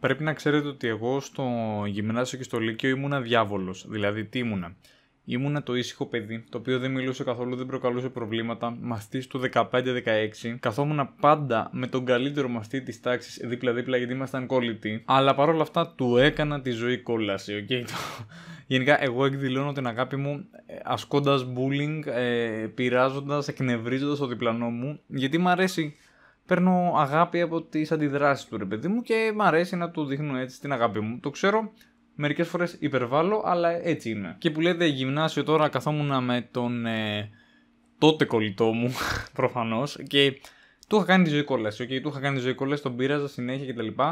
Πρέπει να ξέρετε ότι εγώ στο γυμνάσιο και στο λύκειο ήμουνα διάβολος. Δηλαδή, τι ήμουνα; Ήμουνα το ήσυχο παιδί, το οποίο δεν μιλούσε καθόλου, δεν προκαλούσε προβλήματα. Μαθητής του 15-16. Καθόμουν πάντα με τον καλύτερο μαθητή της τάξης δίπλα-δίπλα γιατί ήμασταν κόλλητοι. Αλλά παρόλα αυτά του έκανα τη ζωή κόλαση. Okay? Γενικά, εγώ εκδηλώνω την αγάπη μου ε, ασκώντας bullying, ε, πειράζοντας, εκνευρίζοντας το διπλανό μου, γιατί μου αρέσει παίρνω αγάπη από τις αντιδράσεις του ρε παιδί μου και μου αρέσει να του δείχνω έτσι την αγάπη μου. Το ξέρω, μερικές φορές υπερβάλλω, αλλά έτσι είναι. Και που λέτε γυμνάσιο τώρα καθόμουν με τον ε, τότε κολλητό μου προφανώς και του είχα κάνει τη ζωή κόλαση. Okay, του είχα κάνει τη ζωή κόλαση, τον πείραζα συνέχεια κτλ.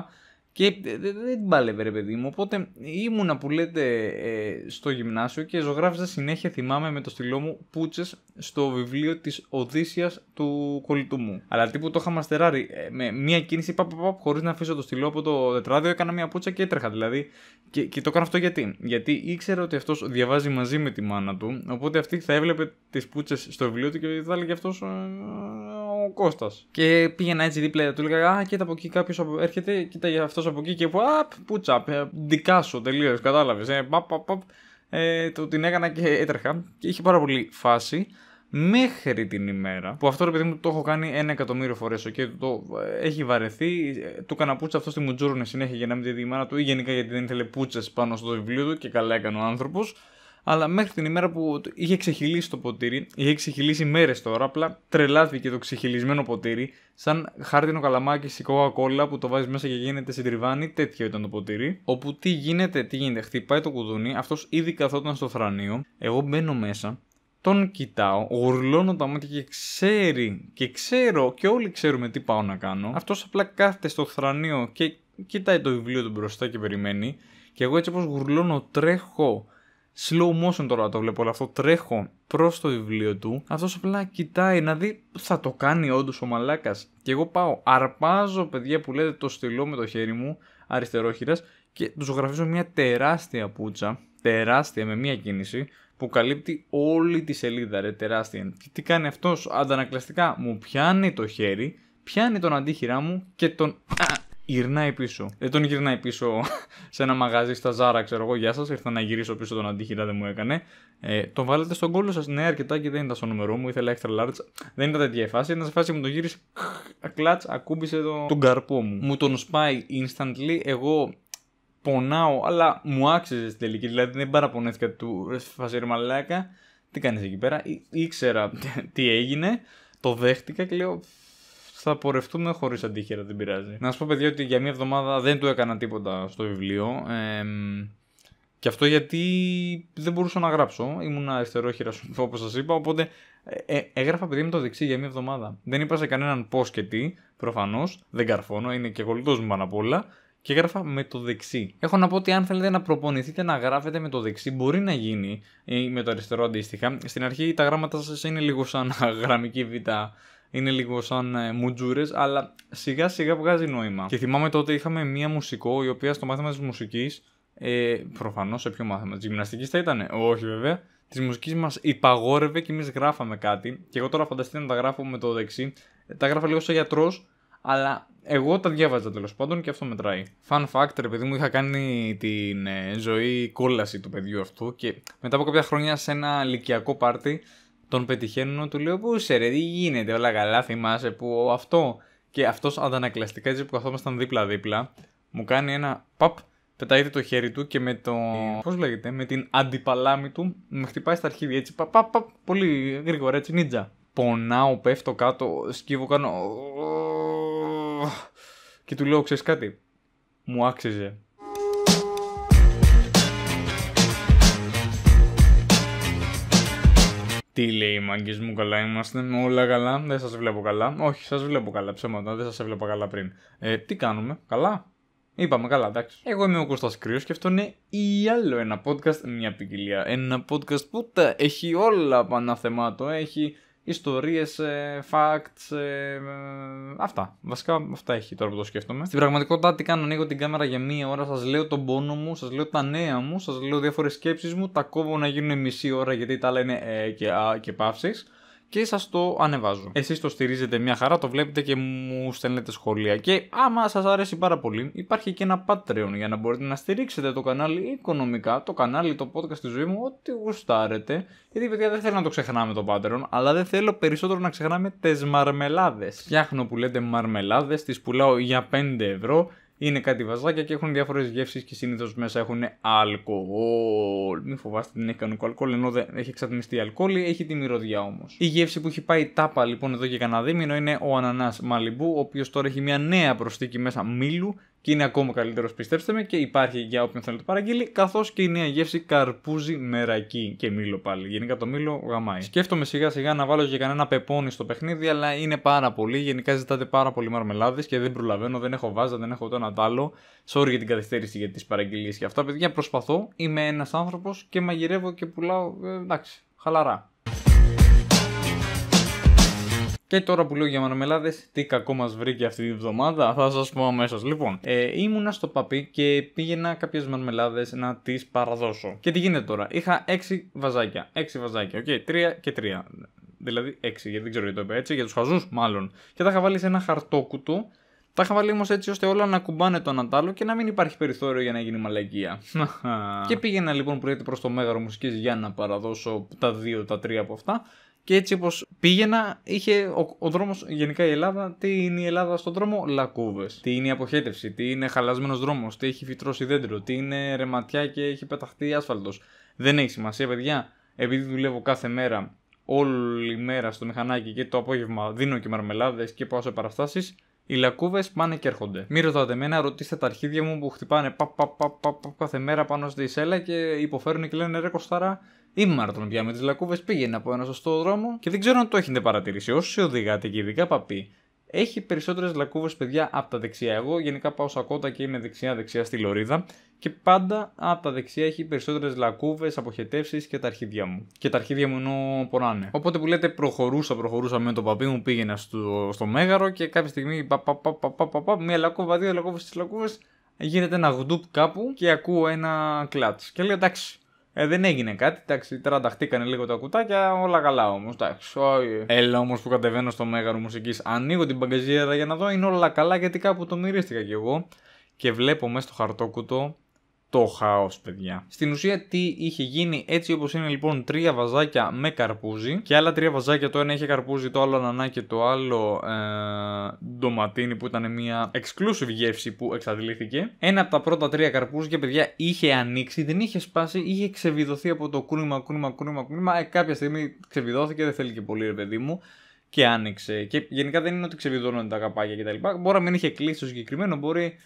Και δεν την πάλευε ρε παιδί μου. Οπότε ήμουνα που λέτε ε, στο γυμνάσιο και ζωγράφιζα συνέχεια θυμάμαι με το στυλό μου πούτσες στο βιβλίο της Οδύσσιας του κολλητού μου. Αλλά τύπου το είχα μαστεράρει ε, με μία κίνηση παπ, παπ, χωρίς να αφήσω το στυλό από το τετράδιο έκανα μία πούτσα και έτρεχα δηλαδή. Και, και το έκανα αυτό γιατί. Γιατί ήξερα ότι αυτός διαβάζει μαζί με τη μάνα του οπότε αυτή θα έβλεπε τις πούτσες στο βιβλίο του και θα έλεγε αυτός ε, ο Κώστας. Και πήγαινα έτσι δίπλα του έλεγα Α, κοίτα από εκεί κάποιος έρχεται, κοίτα αυτός από εκεί και που απ, πούτσα, ε, δικά σου τελείως, κατάλαβες. Ε, παπ, παπ, παπ, ε, το την έκανα και έτρεχα και είχε πάρα πολύ φάση μέχρι την ημέρα που αυτό το παιδί μου το έχω κάνει ένα εκατομμύριο φορές και το ε, έχει βαρεθεί. Ε, του έκανα πούτσα αυτό στη μουτζούρνε συνέχεια για να μην τη δει η του ή γενικά γιατί δεν ήθελε πούτσες πάνω στο βιβλίο του και καλά έκανε ο άνθρωπος αλλά μέχρι την ημέρα που είχε ξεχυλήσει το ποτήρι, είχε ξεχυλήσει μέρες τώρα, απλά τρελάθηκε το ξεχυλισμένο ποτήρι, σαν χάρτινο καλαμάκι στη Coca-Cola που το βάζεις μέσα και γίνεται συντριβάνι, τέτοιο ήταν το ποτήρι. Όπου τι γίνεται, τι γίνεται, χτυπάει το κουδούνι, αυτός ήδη καθόταν στο θρανίο, εγώ μπαίνω μέσα, τον κοιτάω, γουρλώνω τα μάτια και ξέρει και ξέρω και όλοι ξέρουμε τι πάω να κάνω. Αυτός απλά κάθεται στο θρανίο και κοιτάει το βιβλίο του μπροστά και περιμένει. Και εγώ έτσι όπως γουρλώνω, τρέχω slow motion τώρα το βλέπω όλο αυτό. Τρέχω προς το βιβλίο του. Αυτός απλά κοιτάει να δει θα το κάνει όντως ο μαλάκας. Και εγώ πάω, αρπάζω παιδιά που λέτε το στυλό με το χέρι μου, αριστερόχειρας, και τους ζωγραφίζω μια τεράστια πούτσα. Τεράστια με μια κίνηση που καλύπτει όλη τη σελίδα, ρε, τεράστια. Και τι κάνει αυτός, αντανακλαστικά μου πιάνει το χέρι, πιάνει τον αντίχειρά μου και τον γυρνάει πίσω. Δεν τον γυρνάει πίσω σε ένα μαγαζί στα Ζάρα, ξέρω εγώ, γεια σας. Ήρθα να γυρίσω πίσω τον αντίχειρα, δεν μου έκανε. Ε, τον βάλετε στον κόλλο σας, ναι, αρκετά και δεν ήταν στο νούμερό μου, ήθελα extra large. Δεν ήταν τέτοια φάση. Ήταν σε φάση μου το γύρισε, κλατς, ακούμπησε το, τον καρπό μου. Μου τον σπάει instantly. Εγώ πονάω, αλλά μου άξιζε στην τελική. Δηλαδή δεν παραπονέθηκα του φασέρι μαλάκα. Τι κάνεις εκεί πέρα; ήξερα τι έγινε. Το δέχτηκα και λέω θα πορευτούμε χωρίς αντίχειρα, δεν πειράζει. Να σα πω, παιδιά, ότι για μία εβδομάδα δεν του έκανα τίποτα στο βιβλίο. Ε, και αυτό γιατί δεν μπορούσα να γράψω. Ήμουν αριστερόχειρα, όπως σας είπα. Οπότε ε, ε, έγραφα παιδί με το δεξί για μία εβδομάδα. Δεν είπα σε κανέναν πώς και τι. Προφανώς δεν καρφώνω, είναι και κολλητό μου πάνω απ' όλα. Και έγραφα με το δεξί. Έχω να πω ότι αν θέλετε να προπονηθείτε να γράφετε με το δεξί, μπορεί να γίνει ή με το αριστερό αντίστοιχα. Στην αρχή τα γράμματα σας είναι λίγο σαν γραμμική β είναι λίγο σαν ε, μουτζούρες, αλλά σιγά σιγά βγάζει νόημα. Και θυμάμαι τότε είχαμε μία μουσικό η οποία στο μάθημα της μουσικής, ε, προφανώς σε ποιο μάθημα, της γυμναστικής θα ήταν, όχι βέβαια, της μουσικής μας υπαγόρευε και εμείς γράφαμε κάτι. Και εγώ τώρα φανταστείτε να τα γράφω με το δεξί. Τα γράφω λίγο σαν γιατρός, αλλά εγώ τα διάβαζα τέλος πάντων και αυτό μετράει. Fun fact, ρε παιδί μου, είχα κάνει την ε, ζωή κόλαση του παιδιού αυτού και μετά από κάποια χρόνια σε ένα λυκιακό πάρτι τον πετυχαίνουν, του λέω Πού είσαι, ρε, τι γίνεται, όλα καλά. Θυμάσαι που αυτό και αυτός αντανακλαστικά έτσι που καθόμασταν δίπλα-δίπλα, μου κάνει ένα παπ, πετάει το χέρι του και με το. Πώς λέγεται, με την αντιπαλάμη του με χτυπάει στα αρχίδια έτσι. Παπ, παπ, παπ πολύ γρήγορα έτσι, νίτζα. Πονάω, πέφτω κάτω, σκύβω, κάνω. Και του λέω, ξέρεις κάτι. Μου άξιζε. Τι λέει, μαγκέ μου, καλά είμαστε. Όλα καλά. Δεν σας βλέπω καλά. Όχι, σας βλέπω καλά. Ψέματα, δεν σας έβλεπα καλά πριν. Ε, τι κάνουμε, καλά; Είπαμε καλά, εντάξει. Εγώ είμαι ο Κώστας Κρύος και αυτό είναι ή άλλο ένα podcast, μια ποικιλία. Ένα podcast που τα έχει όλα πάνω θεμάτο. Έχει ιστορίες, ε, facts, ε, ε, αυτά. Βασικά αυτά έχει τώρα που το σκέφτομαι. Στην πραγματικότητα τι κάνω, ανοίγω την κάμερα για μία ώρα, σας λέω τον πόνο μου, σας λέω τα νέα μου, σας λέω διάφορες σκέψεις μου, τα κόβω να γίνουν μισή ώρα γιατί τα άλλα είναι ε, και, α, και παύσεις και σας το ανεβάζω. Εσείς το στηρίζετε μια χαρά, το βλέπετε και μου στέλνετε σχόλια. Και άμα σας αρέσει πάρα πολύ, υπάρχει και ένα Patreon για να μπορείτε να στηρίξετε το κανάλι οικονομικά, το κανάλι, το podcast τη ζωή μου, ό,τι γουστάρετε. Γιατί παιδιά δεν θέλω να το ξεχνάμε το Patreon, αλλά δεν θέλω περισσότερο να ξεχνάμε τις μαρμελάδες. Φτιάχνω που λέτε μαρμελάδες, τις πουλάω για 5 ευρώ είναι κάτι βαζάκια και έχουν διάφορες γεύσεις και συνήθως μέσα έχουν αλκοόλ. Μην φοβάστε, δεν έχει κανονικό αλκοόλ, ενώ δεν έχει εξατμιστεί αλκοόλ, έχει τη μυρωδιά όμως. Η γεύση που έχει πάει τάπα λοιπόν εδώ και κανένα δίμηνο είναι ο ανανάς μαλιμπού, ο οποίος τώρα έχει μια νέα προστίκη μέσα μήλου και είναι ακόμα καλύτερος, πιστέψτε με, και υπάρχει για όποιον θέλει το παραγγείλει, καθώς και η νέα γεύση καρπούζι μερακή και μήλο πάλι. Γενικά το μήλο γαμάει. Σκέφτομαι σιγά σιγά να βάλω και κανένα πεπόνι στο παιχνίδι, αλλά είναι πάρα πολύ. Γενικά ζητάτε πάρα πολύ μαρμελάδες και δεν προλαβαίνω, δεν έχω βάζα, δεν έχω το ένα τ' άλλο. Sorry για την καθυστέρηση για τις παραγγελίες και αυτά. Παιδιά, προσπαθώ, είμαι ένας άνθρωπος και μαγειρεύω και πουλάω. Ε, εντάξει, χαλαρά. Και τώρα που λέω για μαρμελάδες, τι κακό μας βρήκε αυτή τη βδομάδα, θα σας πω αμέσως. Λοιπόν, ε, ήμουνα στο παπί και πήγαινα κάποιες μαρμελάδες να τις παραδώσω. Και τι γίνεται τώρα, είχα 6 βαζάκια. 6 βαζάκια, OK, okay, 3 και 3. Δηλαδή 6, γιατί δεν ξέρω γιατί το είπα έτσι, για τους χαζούς μάλλον. Και τα είχα βάλει σε ένα χαρτόκουτο. Τα είχα βάλει όμως έτσι ώστε όλα ν' ακουμπάνε το ένα τ' άλλο και να μην υπάρχει περιθώριο για να γίνει μαλακία. και πήγαινα λοιπόν που λέτε προς το μέγαρο μουσικής για να παραδώσω τα 2, τα 3 από αυτά. Και έτσι όπως πήγαινα, είχε ο, ο δρόμος, γενικά η Ελλάδα, τι είναι η Ελλάδα στον δρόμο, λακκούβες. Τι είναι η αποχέτευση, τι είναι χαλασμένος δρόμος, τι έχει φυτρώσει δέντρο, τι είναι ρεματιά και έχει πεταχτεί άσφαλτος; Δεν έχει σημασία, παιδιά. Επειδή δουλεύω κάθε μέρα, όλη μέρα στο μηχανάκι και το απόγευμα δίνω και μαρμελάδες και πάω σε παραστάσεις, οι λακκούβες πάνε και έρχονται. Μην ρωτάτε εμένα, ρωτήστε τα αρχίδια μου που χτυπάνε πα, πα, πα, πα, πα, κάθε μέρα πάνω στη σέλα και υποφέρουν και λένε ρε Κωστάρα, Είμαι μάρτον πια με τις λακκούβες, πήγαινε από ένα σωστό δρόμο και δεν ξέρω αν το έχετε παρατηρήσει. Όσοι οδηγάτε και ειδικά παπί, έχει περισσότερες λακκούβες παιδιά από τα δεξιά. Εγώ γενικά πάω σακότα και είμαι δεξιά-δεξιά στη λωρίδα και πάντα από τα δεξιά έχει περισσότερες λακκούβες, αποχετεύσεις και τα αρχίδια μου. Και τα αρχίδια μου ενώ πονάνε. Οπότε που λέτε προχωρούσα, προχωρούσα με τον παπί μου, πήγαινα στο, στο μέγαρο και κάποια στιγμή πα, πα, πα, πα, πα, πα, πα μία λακκούβα, δύο λακκούβες, τι λακκούβες. Γίνεται ένα γντουπ κάπου και ακούω ένα κλατς. Και λέω εντάξει, ε, δεν έγινε κάτι. Εντάξει, τρανταχτήκανε λίγο τα κουτάκια, όλα καλά όμως. Εντάξει, όχι. Έλα όμως που κατεβαίνω στο μέγαρο μουσικής, ανοίγω την παγκαζιέρα για να δω, είναι όλα καλά γιατί κάπου το μυρίστηκα κι εγώ. Και βλέπω μέσα στο χαρτόκουτο το χάος, παιδιά. Στην ουσία, τι είχε γίνει έτσι όπως είναι λοιπόν τρία βαζάκια με καρπούζι και άλλα τρία βαζάκια. Το ένα είχε καρπούζι, το άλλο ανανά και το άλλο ε, ντοματίνι που ήταν μια exclusive γεύση που εξαντλήθηκε. Ένα από τα πρώτα τρία καρπούζια, παιδιά, είχε ανοίξει, δεν είχε σπάσει, είχε ξεβιδωθεί από το κούνημα, κούνημα, κούνημα, κούνημα. Ε, κάποια στιγμή ξεβιδώθηκε, δεν θέλει και πολύ, ρε παιδί μου και άνοιξε. Και γενικά δεν είναι ότι ξεβιδώνονται τα καπάκια κτλ. Μπορεί να μην είχε κλείσει το συγκεκριμένο, μπορεί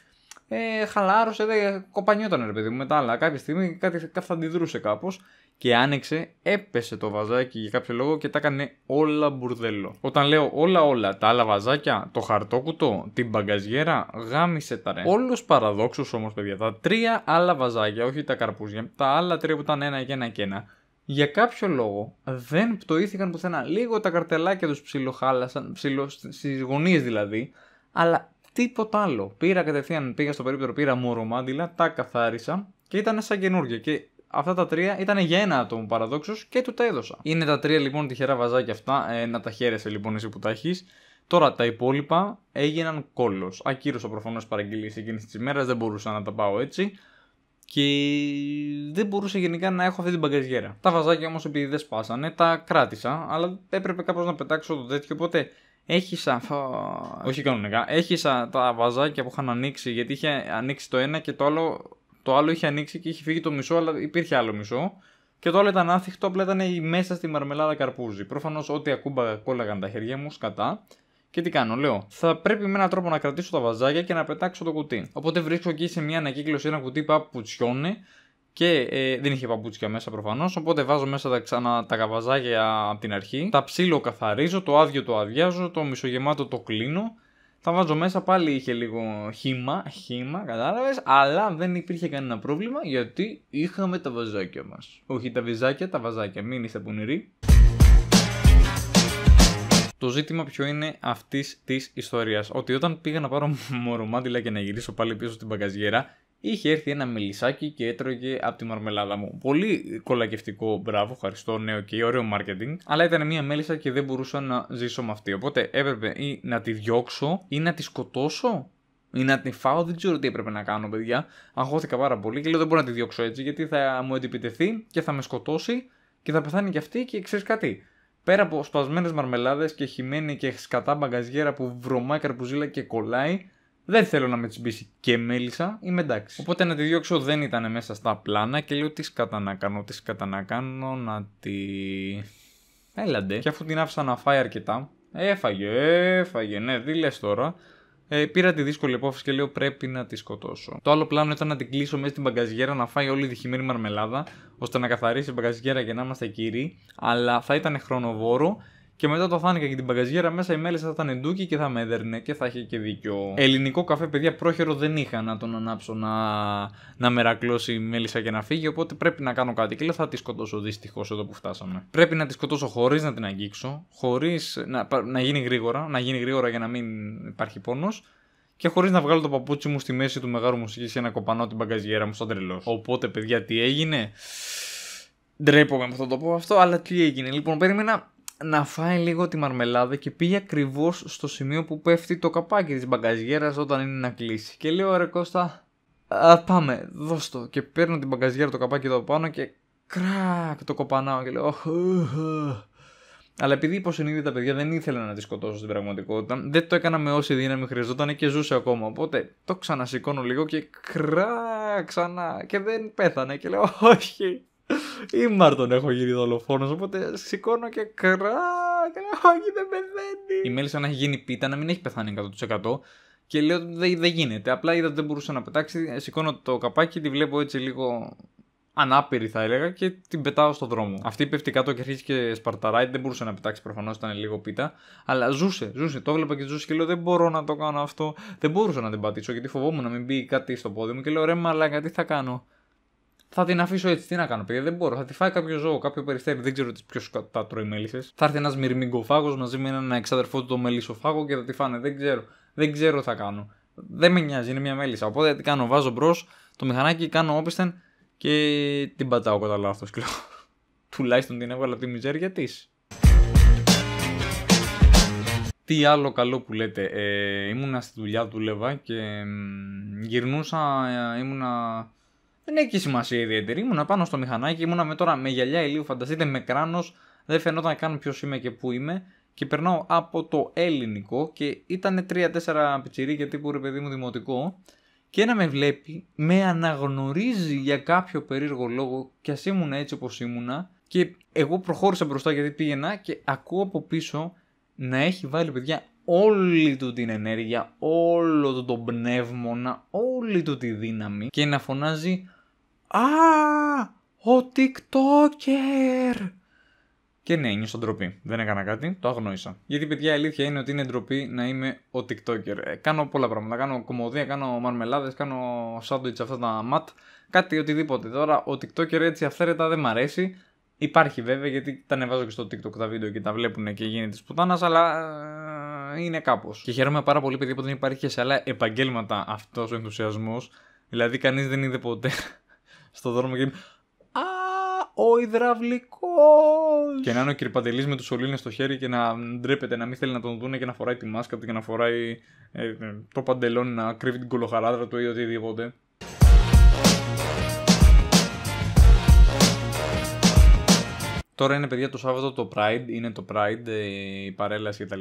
ε, χαλάρωσε, δεν κοπανιόταν ρε παιδί μου μετά, αλλά κάποια στιγμή κάτι, κάτι θα αντιδρούσε κάπως και άνοιξε, έπεσε το βαζάκι για κάποιο λόγο και τα έκανε όλα μπουρδέλο. Όταν λέω όλα όλα, τα άλλα βαζάκια, το χαρτόκουτο, την μπαγκαζιέρα, γάμισε τα ρε. Όλος παραδόξου όμως, παιδιά, τα τρία άλλα βαζάκια, όχι τα καρπούζια, τα άλλα τρία που ήταν ένα και ένα και ένα, για κάποιο λόγο δεν πτωήθηκαν πουθενά. Λίγο τα καρτελάκια τους ψιλοχάλασαν, ψιλο, στις γωνίες δηλαδή, αλλά τίποτα άλλο. Πήρα κατευθείαν, πήγα στο περίπτερο, πήρα μορομάντιλα, τα καθάρισα και ήταν σαν καινούργια. Και αυτά τα τρία ήταν για ένα άτομο παραδόξως και του τα έδωσα. Είναι τα τρία λοιπόν τυχερά βαζάκια αυτά. Ε, να τα χαίρεσαι λοιπόν εσύ που τα έχεις. Τώρα τα υπόλοιπα έγιναν κόλλος. Ακύρωσα προφανώς παραγγελίες εκείνης της ημέρας, δεν μπορούσα να τα πάω έτσι. Και δεν μπορούσα γενικά να έχω αυτή την μπαγκαζιέρα. Τα βαζάκια όμως επειδή δεν σπάσανε, τα κράτησα, αλλά έπρεπε κάπως να πετάξω το τέτοιο. Οπότε Έχισα. Όχι κανονικά. Έχισα τα βαζάκια που είχαν ανοίξει γιατί είχε ανοίξει το ένα και το άλλο, το άλλο είχε ανοίξει και είχε φύγει το μισό, αλλά υπήρχε άλλο μισό. Και το άλλο ήταν άθικτο, απλά ήταν μέσα στη μαρμελάδα καρπούζι. Προφανώς ό,τι ακούμπα κόλλαγαν τα χέρια μου, σκατά. Και τι κάνω, λέω, θα πρέπει με έναν τρόπο να κρατήσω τα βαζάκια και να πετάξω το κουτί. Οπότε βρίσκω εκεί σε μια ανακύκλωση ένα κουτί που και ε, δεν είχε παπούτσια μέσα προφανώς. Οπότε βάζω μέσα τα, ξανά τα καβαζάκια από την αρχή. Τα ψήλο καθαρίζω, το άδειο το αδειάζω, το μισογεμάτο το κλείνω. Θα βάζω μέσα πάλι είχε λίγο χύμα, χύμα, κατάλαβες. Αλλά δεν υπήρχε κανένα πρόβλημα γιατί είχαμε τα βαζάκια μας. Όχι τα βυζάκια, τα βαζάκια. Μην είστε πονηροί. Το ζήτημα ποιο είναι αυτής της ιστορίας. Ότι όταν πήγα να πάρω μορομάντιλα και να γυρίσω πάλι πίσω στην παγκαζιέρα, είχε έρθει ένα μελισσάκι και έτρωγε από τη μαρμελάδα μου. Πολύ κολακευτικό, μπράβο, ευχαριστώ, ναι, και ωραίο marketing. Αλλά ήταν μια μέλισσα και δεν μπορούσα να ζήσω με αυτή. Οπότε έπρεπε ή να τη διώξω ή να τη σκοτώσω ή να την φάω, δεν ξέρω τι έπρεπε να κάνω, παιδιά. Αγχώθηκα πάρα πολύ και λέω δεν μπορώ να τη διώξω έτσι γιατί θα μου εντυπητεθεί και θα με σκοτώσει και θα πεθάνει κι αυτή και ξέρεις κάτι. Πέρα από σπασμένες μαρμελάδες και χυμένη και σκατά μπαγκαζιέρα που βρωμάει καρπουζίλα και κολλάει, δεν θέλω να με τσιμπήσει και μέλισσα, είμαι εντάξει. Οπότε να τη διώξω δεν ήταν μέσα στα πλάνα και λέω τι σκατά να κάνω, τι σκατά να κάνω, να τη. Έλαντε. Και αφού την άφησα να φάει αρκετά, έφαγε, έφαγε, ναι, τι λες τώρα. Ε, πήρα τη δύσκολη απόφαση και λέω πρέπει να τη σκοτώσω. Το άλλο πλάνο ήταν να την κλείσω μέσα στην μπαγκαζιέρα να φάει όλη τη χειμένη μαρμελάδα, ώστε να καθαρίσει η μπαγκαζιέρα και να είμαστε κύριοι. Αλλά θα ήταν χρονοβόρο και μετά το φάνηκα και την μπαγκαζιέρα μέσα η μέλισσα θα ήταν ντούκι και θα με έδερνε και θα είχε και δίκιο. Ελληνικό καφέ, παιδιά, πρόχειρο δεν είχα να τον ανάψω να, να μερακλώσει η μέλισσα και να φύγει. Οπότε πρέπει να κάνω κάτι. Και λέω θα τη σκοτώσω δυστυχώς εδώ που φτάσαμε. Πρέπει να τη σκοτώσω χωρίς να την αγγίξω, χωρίς να, να γίνει γρήγορα, να γίνει γρήγορα για να μην υπάρχει πόνος και χωρίς να βγάλω το παπούτσι μου στη μέση του μεγάλου μουσικής και να κοπανώ την μπαγκαζιέρα μου σαν τρελός. Οπότε, παιδιά, τι έγινε; Ντρέπομαι με αυτό το πω αυτό, αλλά τι έγινε; Λοιπόν, περίμενα να φάει λίγο τη μαρμελάδα και πήγε ακριβώς στο σημείο που πέφτει το καπάκι της μπαγκαζιέρας όταν είναι να κλείσει. Και λέω ρε Κώστα, α, πάμε, δώσ' το. Και παίρνω την μπαγκαζιέρα το καπάκι εδώ πάνω και κράκ το κοπανάω και λέω. Αλλά επειδή υποσυνείδητα τα παιδιά δεν ήθελα να τη σκοτώσω στην πραγματικότητα, δεν το έκανα με όση δύναμη χρειαζόταν και ζούσε ακόμα. Οπότε το ξανασηκώνω λίγο και κρά ξανά. Και δεν πέθανε. Και λέω, Όχι, ή Μάρτον έχω γίνει δολοφόνος. Οπότε σηκώνω και κρά. Και λέω, Όχι, δεν πεθαίνει. Η Μέλισσα να έχει γίνει πίτα, να μην έχει πεθάνει 100%. Και λέω δεν, δεν γίνεται. Απλά είδα ότι δεν μπορούσε να πετάξει. Σηκώνω το καπάκι και τη βλέπω έτσι λίγο ανάπηρη θα έλεγα και την πετάω στο δρόμο. Αυτή πέφτει κάτω και αρχίζει και σπαρταράει. Δεν μπορούσε να πετάξει προφανώς, ήταν λίγο πίτα. Αλλά ζούσε, ζούσε. Το έβλεπα και ζούσε και λέω: Δεν μπορώ να το κάνω αυτό. Δεν μπορούσα να την πατήσω γιατί φοβόμουν να μην μπει κάτι στο πόδι μου και λέω: Ρε μαλάκα, τι θα κάνω. Θα την αφήσω έτσι, τι να κάνω, παιδιά. Δεν μπορώ. Θα τη φάει κάποιο ζώο, κάποιο περιστέρι. Δεν ξέρω ποιος τα τρώει μέλισσε. Θα έρθει ένας μυρμηγκοφάγο μαζί με έναν εξαδερφό του το μελισσοφάγο και θα τη φάνε. Δεν ξέρω. Δεν ξέρω τι θα κάνω. Δεν με νοιάζει, είναι μια μέλισσα. Οπότε τι κάνω, βάζω μπρος το μηχανάκι, κάνω όπισθεν και την πατάω κατά λάθος και λέω τουλάχιστον την έβγαλα από τη μιζέρια της. Τι άλλο καλό που λέτε, ε, ήμουνα στη δουλειά, δούλευα και γυρνούσα, ε, ήμουνα... Δεν έχει σημασία ιδιαίτερη, ήμουνα πάνω στο μηχανάκι, ήμουνα με τώρα με γυαλιά ηλίου, φανταστείτε με κράνος, δεν φαινόταν καν ποιος είμαι και πού είμαι. Και περνάω από το ελληνικό και ήταν 3-4 πιτσιρίκια τύπου ρε παιδί μου δημοτικό. Και να με βλέπει, με αναγνωρίζει για κάποιο περίεργο λόγο και ας ήμουν έτσι όπως ήμουνα. Και εγώ προχώρησα μπροστά γιατί πήγαινα και ακούω από πίσω να έχει βάλει παιδιά όλη του την ενέργεια, όλο του τον πνεύμονα, όλη του τη δύναμη και να φωνάζει «Α, ο TikToker!» Και ναι, νιώσα ντροπή. Δεν έκανα κάτι, το αγνόησα. Γιατί παιδιά, η αλήθεια είναι ότι είναι ντροπή να είμαι ο TikToker. Ε, κάνω πολλά πράγματα. Κάνω κομμωδία, κάνω μαρμελάδες, κάνω σάντουιτς αυτά τα ματ. Κάτι οτιδήποτε. Τώρα ο TikToker έτσι αυθαίρετα δεν μ' αρέσει. Υπάρχει βέβαια γιατί τα ανεβάζω και στο TikTok τα βίντεο και τα βλέπουν και γίνεται της πουτάνας, αλλά ε, είναι κάπως. Και χαίρομαι πάρα πολύ επειδή δεν υπάρχει και σε άλλα επαγγέλματα αυτός ο ενθουσιασμός. Δηλαδή, κανείς δεν είδε ποτέ στο δρόμο και ο υδραυλικός! Και να είναι ο κυρπαντελή με τους σωλήνες στο χέρι και να ντρέπεται, να μην θέλει να τον δούνε και να φοράει τη μάσκα του και να φοράει ε, ε, το παντελόνι, να κρύβει την κολοχαράδρα του ή οτιδήποτε. Τώρα είναι παιδιά το Σάββατο το Pride, είναι το Pride, ε, η παρέλαση κτλ.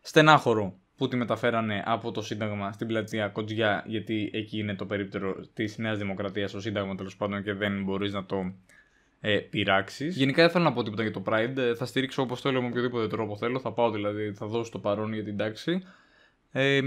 Στενάχωρο που τη μεταφέρανε από το Σύνταγμα στην πλατεία Κοντζιά, γιατί εκεί είναι το περίπτερο της Νέας Δημοκρατίας, το Σύνταγμα τέλος πάντων και δεν μπορείς να το ε, πειράξεις. Γενικά δεν θέλω να πω τίποτα για το Pride. Ε, θα στηρίξω όπως θέλω με οποιοδήποτε τρόπο θέλω. Θα πάω δηλαδή, θα δώσω το παρόν για την τάξη. Ε,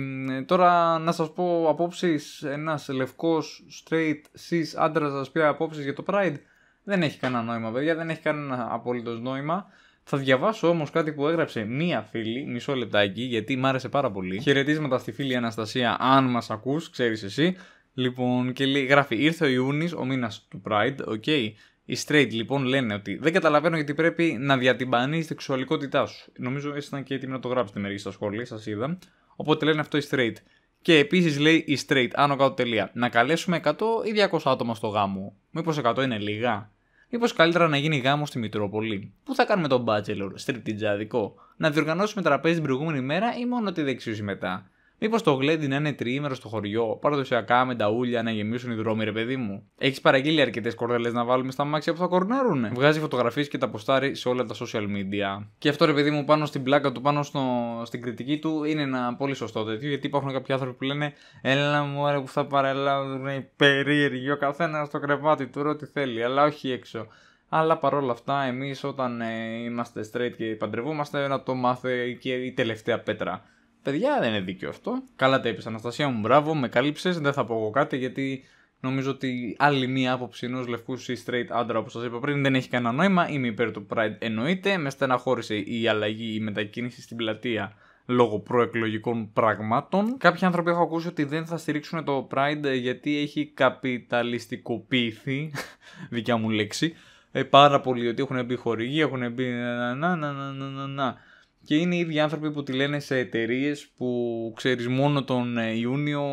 τώρα να σας πω απόψεις ένας λευκός straight cis άντρας σας πει απόψεις για το Pride δεν έχει κανένα νόημα παιδιά, δεν έχει κανένα απολύτως νόημα θα διαβάσω όμως κάτι που έγραψε μία φίλη, μισό λεπτάκι γιατί μ' άρεσε πάρα πολύ χαιρετίσματα στη φίλη Αναστασία αν μας ακούς, ξέρεις εσύ λοιπόν και λέει, γράφει ήρθε ο Ιούνης, ο μήνας του Pride, OK okay. Οι straight λοιπόν λένε ότι δεν καταλαβαίνω γιατί πρέπει να διατυμπανίζεις η σεξουαλικότητά σου. Νομίζω ήσασταν και έτοιμοι να το γράψετε μερικοί στα σχόλια, σας είδα. Οπότε λένε αυτό οι straight. Και επίσης λέει η straight, άνω κάτω τελεία. Να καλέσουμε 100 ή 200 άτομα στο γάμο. Μήπως 100 είναι λίγα; Μήπως καλύτερα να γίνει γάμος στη Μητρόπολη; Πού θα κάνουμε τον Bachelor, στριπτιτζάδικο; Να διοργανώσουμε τραπέζι την προηγούμενη μέρα ή μόνο τη δεξίωση μετά; Μήπως το γλέντι να είναι τριήμερο στο χωριό, παραδοσιακά με τα ούλια να γεμίσουν οι δρόμοι, ρε παιδί μου. Έχεις παραγγείλει αρκετές κορδέλες να βάλουμε στα μάξια που θα κορνάρουν. Βγάζει φωτογραφίες και τα ποστάρει σε όλα τα social media. Και αυτό ρε παιδί μου πάνω στην πλάκα του, πάνω στο, στην κριτική του είναι ένα πολύ σωστό τέτοιο. Γιατί υπάρχουν κάποιοι άνθρωποι που λένε Έλα μου, ρε που θα παρελάβουν οι περίεργοι. Ο καθένας στο κρεβάτι του ό,τι θέλει, αλλά όχι έξω. Αλλά παρόλα αυτά, εμείς όταν ε, είμαστε straight και παντρευόμαστε, να το μάθε και η τελευταία πέτρα. Παιδιά, δεν είναι δίκαιο αυτό. Καλά τα είπες, Αναστασία μου, μπράβο, με κάλυψε. Δεν θα πω εγώ κάτι γιατί νομίζω ότι άλλη μία άποψη ενός λευκού ή straight άντρα, όπως σας είπα πριν, δεν έχει κανένα νόημα. Είμαι υπέρ του Pride, εννοείται. Με στεναχώρησε η αλλαγή, η μετακίνηση στην πλατεία λόγω προεκλογικών πραγμάτων. Κάποιοι άνθρωποι έχω ακούσει ότι δεν θα στηρίξουν το Pride γιατί έχει καπιταλιστικοποιηθεί, δικιά μου λέξη, ε, πάρα πολύ ότι έχουν μπει χορηγοί, έχουν μπει να να να να να να και είναι οι ίδιοι άνθρωποι που τη λένε σε εταιρείες που ξέρεις μόνο τον ε, Ιούνιο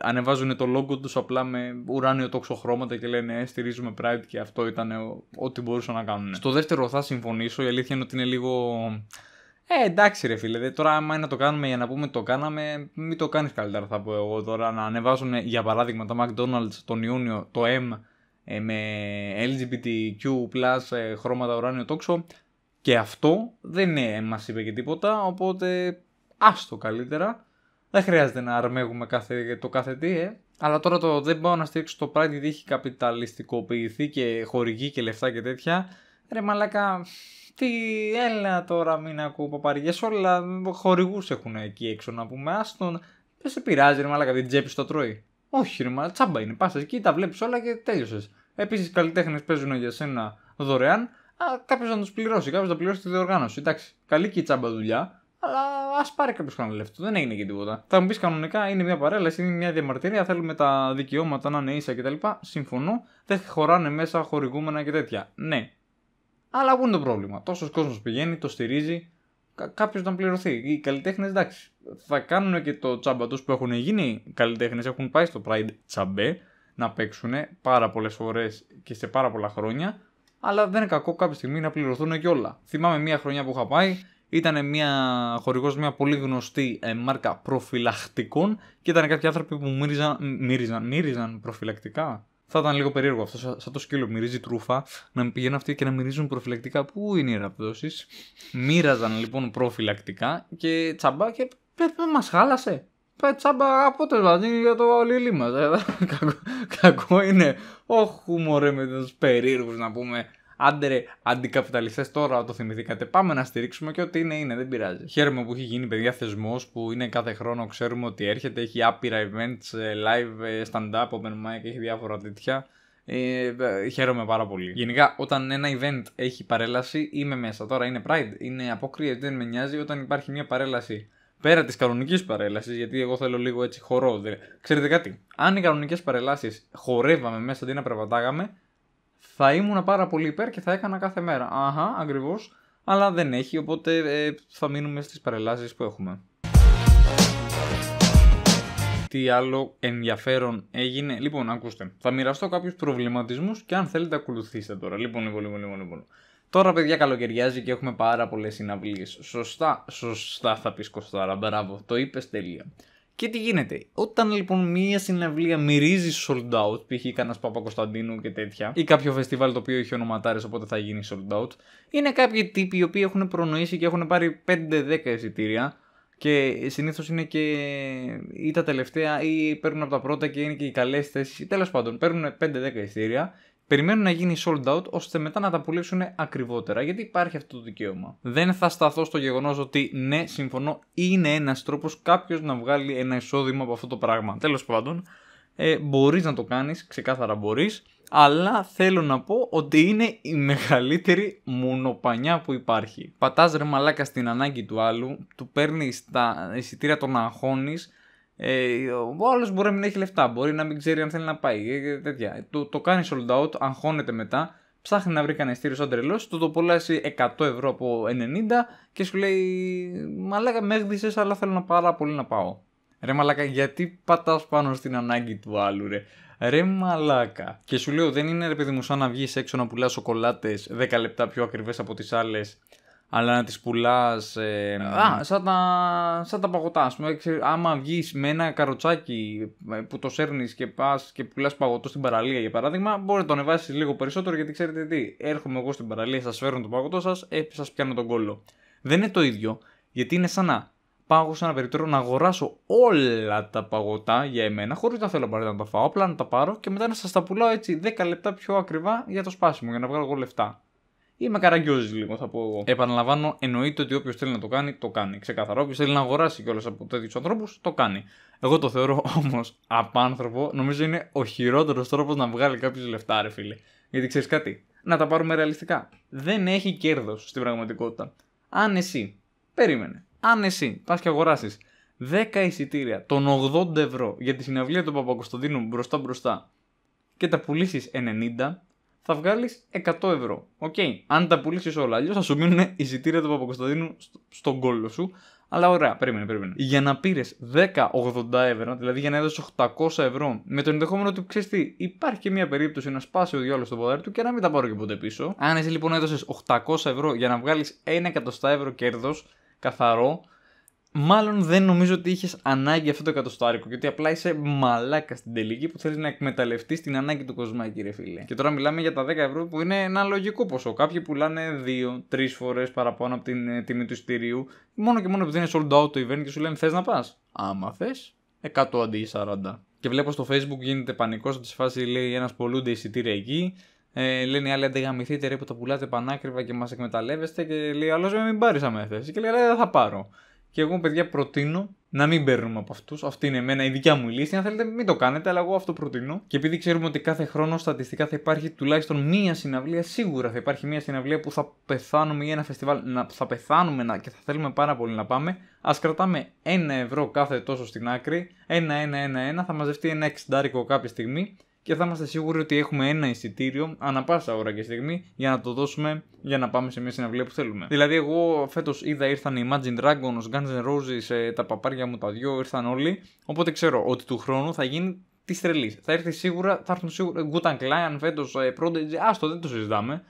ανεβάζουν το logo τους απλά με ουράνιο τόξο χρώματα και λένε ε, στηρίζουμε Pride και αυτό ήταν ό,τι μπορούσαν να κάνουν. Στο δεύτερο θα συμφωνήσω, η αλήθεια είναι ότι είναι λίγο... Ε, εντάξει ρε φίλε, τώρα άμα είναι να το κάνουμε για να πούμε το κάναμε, μην το κάνεις καλύτερα θα πω εγώ τώρα. Να ανεβάζουν για παράδειγμα τα McDonald's τον Ιούνιο το M ε, με LGBTQ plus χρώματα ουράνιο τόξο και αυτό δεν μας είπε και τίποτα, οπότε άστο καλύτερα. Δεν χρειάζεται να αρμέγουμε κάθε, το κάθε τι, ε. Αλλά τώρα το δεν πάω να στηρίξω το Pride γιατί έχει καπιταλιστικοποιηθεί και χορηγεί και λεφτά και τέτοια. Ρε μαλάκα, τι, έλα τώρα μην ακούω παπαριές, όλα χορηγούς έχουν εκεί έξω να πούμε, άστον. Δεν σε πειράζει ρε μαλάκα, την τσέπη στο τρώει. Όχι ρε μαλάκα, τσάμπα είναι, πας εκεί, τα βλέπεις όλα και τέλειωσες. Επίσης καλλιτέχνες παίζουν για σένα δωρεάν, κάποιος να τους πληρώσει, κάποιος να πληρώσει τη διοργάνωση. Εντάξει, καλή και η τσάμπα δουλειά, αλλά ας πάρει κάποιος κανένα λεφτό. Δεν έγινε και τίποτα. Θα μου πεις κανονικά είναι μια παρέλαση, είναι μια διαμαρτυρία, θέλουμε τα δικαιώματα να είναι ίσα κτλ. Συμφωνώ, δεν χωράνε μέσα χορηγούμενα και τέτοια. Ναι. Αλλά πού είναι το πρόβλημα; Τόσος κόσμος πηγαίνει, το στηρίζει, κάποιος να πληρωθεί. Οι καλλιτέχνες εντάξει. Θα κάνουν και το τσάμπα τους που έχουν γίνει. Οι καλλιτέχνες έχουν πάει στο Pride τσαμπέ να παίξουν πάρα πολλές φορές και σε πάρα πολλά χρόνια αλλά δεν είναι κακό κάποια στιγμή να πληρωθούν και όλα. Θυμάμαι μια χρονιά που είχα πάει, ήταν μια χορηγός μια πολύ γνωστή ε, μάρκα προφυλακτικών και ήταν κάποιοι άνθρωποι που μύριζαν, μύριζαν, μύριζαν προφυλακτικά. Θα ήταν λίγο περίεργο αυτό, σαν, το σκύλο μυρίζει τρούφα, να μην πηγαίνουν αυτοί και να μυρίζουν προφυλακτικά. Πού είναι οι ραπδόσει. Μοίραζαν λοιπόν προφυλακτικά και τσαμπά και μας χάλασε. Τσάμπα πότε βάζει για το λίλι μας. Ε, κακό, κακό είναι. Όχι μωρέ με τους περίεργους να πούμε. Άντε αντικαπιταλιστές τώρα το θυμηθήκατε. Πάμε να στηρίξουμε και ό,τι είναι, είναι, δεν πειράζει. Χαίρομαι που έχει γίνει παιδιά θεσμός που είναι κάθε χρόνο, ξέρουμε ότι έρχεται. Έχει άπειρα events, ε, live, ε, stand-up, open mic, έχει διάφορα τέτοια. Ε, χαίρομαι πάρα πολύ. Γενικά, όταν ένα event έχει παρέλαση, είμαι μέσα. Τώρα είναι Pride, είναι απόκριες, δεν με νοιάζει. Όταν υπάρχει μια παρέλαση πέρα της κανονικής παρέλασης, γιατί εγώ θέλω λίγο έτσι χορό. Ξέρετε κάτι, αν οι κανονικές παρελάσεις χορεύαμε μέσα αντί να περπατάγαμε, θα ήμουν πάρα πολύ υπέρ και θα έκανα κάθε μέρα. Αχα, ακριβώς. Αλλά δεν έχει, οπότε ε, θα μείνουμε στις παρελάσεις που έχουμε. Τι άλλο ενδιαφέρον έγινε; Λοιπόν, ακούστε. Θα μοιραστώ κάποιους προβληματισμούς και αν θέλετε, ακολουθήστε τώρα. Λοιπόν, λοιπόν, λοιπόν, λοιπόν. λοιπόν. Τώρα, παιδιά, καλοκαιριάζει και έχουμε πάρα πολλές συναυλίες. Σωστά, σωστά θα πεις Κωστάρα. Μπράβο, το είπες τέλεια. Και τι γίνεται, όταν λοιπόν μία συναυλία μυρίζει sold out, π.χ. κανένας Παπα Κωνσταντίνου και τέτοια, ή κάποιο φεστιβάλ το οποίο έχει ονοματάρες οπότε θα γίνει sold out, είναι κάποιοι τύποι οι οποίοι έχουν προνοήσει και έχουν πάρει 5-10 εισιτήρια και συνήθως είναι και ή τα τελευταία ή παίρνουν από τα πρώτα και είναι και οι καλές θέσεις. Τέλος πάντων, παίρνουν 5-10 εισιτήρια περιμένουν να γίνει sold out ώστε μετά να τα πουλήσουν ακριβότερα. Γιατί υπάρχει αυτό το δικαίωμα. Δεν θα σταθώ στο γεγονός ότι ναι, συμφωνώ, είναι ένας τρόπος κάποιος να βγάλει ένα εισόδημα από αυτό το πράγμα. Τέλος πάντων, ε, μπορείς να το κάνεις, ξεκάθαρα μπορείς. Αλλά θέλω να πω ότι είναι η μεγαλύτερη μονοπανιά που υπάρχει. Πατάς ρε μαλάκα στην ανάγκη του άλλου, του παίρνεις τα εισιτήρια, τον αγχώνεις ε, ο άλλος μπορεί να μην έχει λεφτά, μπορεί να μην ξέρει αν θέλει να πάει. Ε, τέτοια. Το, το κάνει sold out, αγχώνεται μετά, ψάχνει να βρει κανένα ειστήριο σαν τρελός, του το πουλάσει 100 ευρώ από 90 και σου λέει Μα λέγα με έγδυσε, αλλά θέλω να πάρα πολύ να πάω. Ρε μαλάκα, γιατί πατάς πάνω στην ανάγκη του άλλου, ρε. Ρε μαλάκα. Και σου λέω, δεν είναι ρε παιδί μου σαν να βγεις έξω να πουλάς σοκολάτες 10 λεπτά πιο ακριβές από τις άλλες αλλά να τις πουλάς ε, α, σαν, τα, σαν τα παγωτά. Ας πούμε, άμα βγεις με ένα καροτσάκι ε, που το σέρνεις και πας και πουλάς παγωτό στην παραλία για παράδειγμα, μπορεί να το ανεβάσεις λίγο περισσότερο γιατί ξέρετε τι, έρχομαι εγώ στην παραλία, σας φέρνω το παγωτό σας, ε, σας πιάνω τον κόλλο. Δεν είναι το ίδιο, γιατί είναι σαν να πάω σε ένα περιπτώριο να αγοράσω όλα τα παγωτά για εμένα, χωρίς να θέλω απαραίτητα να τα φάω, απλά να τα πάρω και μετά να σας τα πουλάω έτσι 10 λεπτά πιο ακριβά για το σπάσιμο, για να βγάλω εγώ λεφτά. Είμαι καραγκιόζης λίγο, θα πω εγώ. Επαναλαμβάνω, εννοείται ότι όποιος θέλει να το κάνει, το κάνει. Ξεκάθαρα. Όποιος θέλει να αγοράσει κιόλας από τέτοιους ανθρώπους, το κάνει. Εγώ το θεωρώ όμως απάνθρωπο. Νομίζω είναι ο χειρότερος τρόπος να βγάλει κάποιος λεφτά, ρε φίλε. Γιατί ξέρεις κάτι, να τα πάρουμε ρεαλιστικά. Δεν έχει κέρδος στην πραγματικότητα. Αν εσύ, περίμενε, αν εσύ πας και αγοράσεις 10 εισιτήρια των 80 ευρώ για τη συναυλία του Παπακωνσταντίνου μπροστά μπροστά και τα πουλήσεις 90, θα βγάλεις 100 ευρώ. OK. Okay. Αν τα πουλήσεις όλα, αλλιώς θα σου μείνουν εισιτήρια του Παπακωνσταντίνου στον κώλο σου. Αλλά ωραία, περίμενε, περίμενε. Για να πήρες 10-80 ευρώ, δηλαδή για να έδωσες 800 ευρώ, με το ενδεχόμενο ότι ξέρεις τι, υπάρχει και μια περίπτωση να σπάσει ο διάολος στο ποδάρι του και να μην τα πάρω και ποτέ πίσω. Αν εσύ λοιπόν έδωσες 800 ευρώ για να βγάλεις 1 εκατοστά ευρώ κέρδος, καθαρό, Μάλλον δεν νομίζω ότι είχες ανάγκη αυτό το εκατοστάρικο, γιατί απλά είσαι μαλάκα στην τελική που θέλεις να εκμεταλλευτείς την ανάγκη του κοσμάκη, ρε φίλε. Και τώρα μιλάμε για τα 10 ευρώ που είναι ένα λογικό ποσό. Κάποιοι πουλάνε 2-3 φορές παραπάνω από την ε, τιμή του εισιτηρίου, μόνο και μόνο επειδή είναι sold out το event και σου λένε θες να πας. Άμα θες, 100 αντί 40. Και βλέπω στο facebook γίνεται πανικός ότι σε φάση λέει ένας πολλούνται εισιτήρια εκεί. Ε, λένε οι άλλοι αντεγαμηθείτε ρε που τα πουλάτε πανάκριβα και μας εκμεταλλεύεστε. Και λέει άλλο «Ε, μην πάρεις αμέθεση. Και λέει δεν θα πάρω. Και εγώ, παιδιά, προτείνω να μην παίρνουμε από αυτούς. Αυτή είναι εμένα η δικιά μου λύση. Αν θέλετε, μην το κάνετε, αλλά εγώ αυτό προτείνω. Και επειδή ξέρουμε ότι κάθε χρόνος στατιστικά θα υπάρχει τουλάχιστον μία συναυλία, σίγουρα θα υπάρχει μία συναυλία που θα πεθάνουμε ή ένα φεστιβάλ να, θα πεθάνουμε να, και θα θέλουμε πάρα πολύ να πάμε. Α κρατάμε ένα ευρώ κάθε τόσο στην άκρη. Ένα, ένα, ένα, ένα. Θα μαζευτεί ένα εξιντάρικο κάποια στιγμή και θα είμαστε σίγουροι ότι έχουμε ένα εισιτήριο ανά πάσα ώρα και στιγμή για να το δώσουμε για να πάμε σε μια συναυλία που θέλουμε. Δηλαδή, εγώ φέτος είδα ήρθαν οι Imagine Dragons, Guns N' Roses, ε, τα παπάρια μου τα δυο, ήρθαν όλοι. Οπότε ξέρω ότι του χρόνου θα γίνει τη τρελή. Θα έρθει σίγουρα, θα έρθουν σίγουρα Gutan Klein φέτος, ε, Prodigy, άστο δεν το συζητάμε.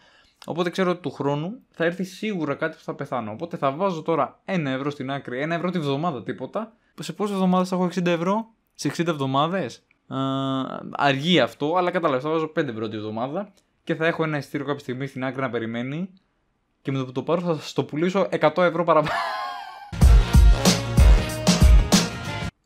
Οπότε ξέρω ότι του χρόνου θα έρθει σίγουρα κάτι που θα πεθάνω. Οπότε θα βάζω τώρα ένα ευρώ στην άκρη, ένα ευρώ τη βδομάδα τίποτα. Σε πόσες εβδομάδες θα έχω 60 ευρώ, σε 60 εβδομάδες; Αργεί αυτό, αλλά κατάλαβες. Θα βάζω 5 ευρώ τη εβδομάδα και θα έχω ένα εισιτήριο κάποια στιγμή στην άκρη να περιμένει και με το που το πάρω θα σας το πουλήσω 100 ευρώ παραπάνω.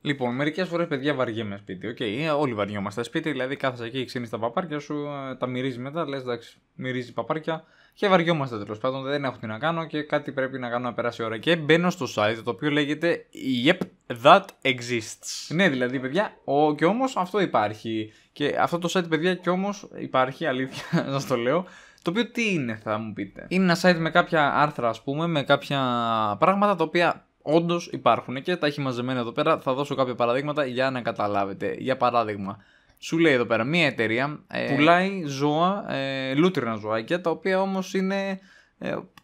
Λοιπόν, μερικές φορές παιδιά βαριέμαι σπίτι. OK, okay, όλοι βαριόμαστε σπίτι, δηλαδή κάθεσαι εκεί, ξύνεις τα παπάρια σου, ε, τα μυρίζεις μετά, λες εντάξει, μυρίζει παπάρια και βαριόμαστε τέλος πάντων. Δεν έχω τι να κάνω και κάτι πρέπει να κάνω να περάσει ώρα. Και μπαίνω στο site το οποίο λέγεται Yep, that exists. Ναι, δηλαδή παιδιά, ο, και όμως αυτό υπάρχει. Και αυτό το site, παιδιά, και όμως υπάρχει, αλήθεια, σας το λέω. Το οποίο τι είναι, θα μου πείτε. Είναι ένα site με κάποια άρθρα, ας πούμε, με κάποια πράγματα τα οποία όντως υπάρχουν και τα έχει μαζεμένα εδώ πέρα. Θα δώσω κάποια παραδείγματα για να καταλάβετε. Για παράδειγμα, σου λέει εδώ πέρα μια εταιρεία ε, πουλάει ζώα, ε, λούτρινα ζωάκια, τα οποία όμως είναι